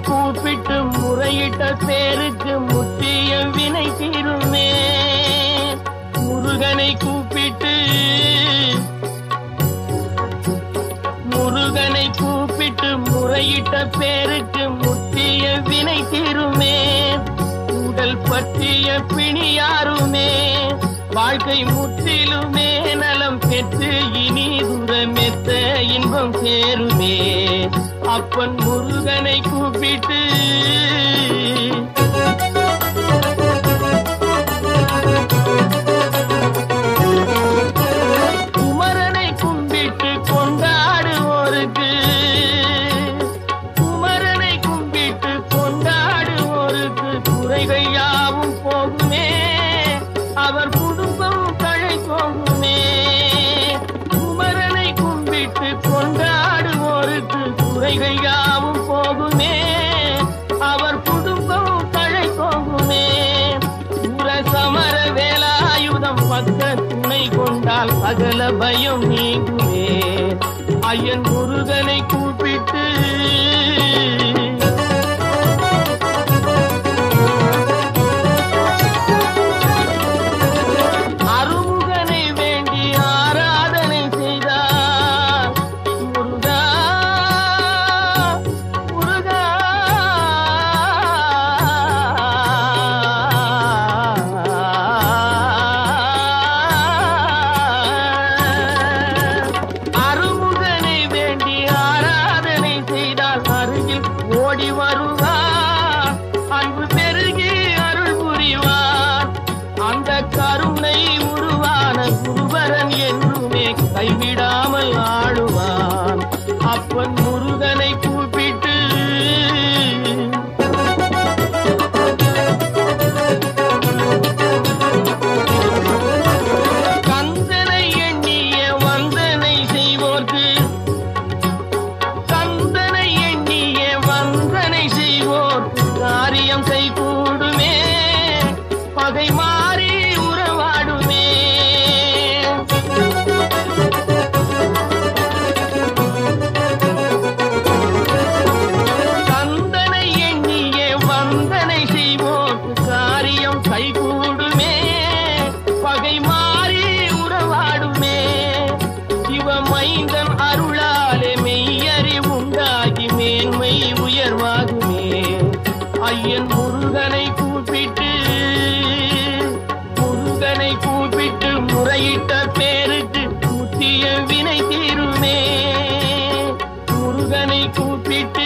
கூப்பிட்டு முறையிட்ட பேருக்கு முற்றிய வினை தீருமே. முருகனை கூப்பிட்டு முருகனை கூப்பிட்டு முறையிட்ட பேருக்கு முத்திய வினை தீருமே. உடல் பற்றிய பிணியாருமே வாழ்க்கை முற்றிலுமே நலம் பெற்று இனி துரமெத்த இன்பம் சேருமே. அப்பன் முருகனை கூப்பிட்டு. குமரனை கும்பிட்டு கொண்டாடுவோருக்கு. குமரனை கும்பிட்டு கொண்டாடுவோருக்கு குறைகள் யாவும் போகுமே. அவர் குறைகள் யாவும் போகுமே. அவர் குடும்பம் தழை போகுமே. புற சமர வேலாயுதம் பக்க துணை கொண்டால் அகல பயம் நீங்குமே. ஐயன் முருகனை கைவிடா வினை தீருமே முருகனை கூப்பிட்டு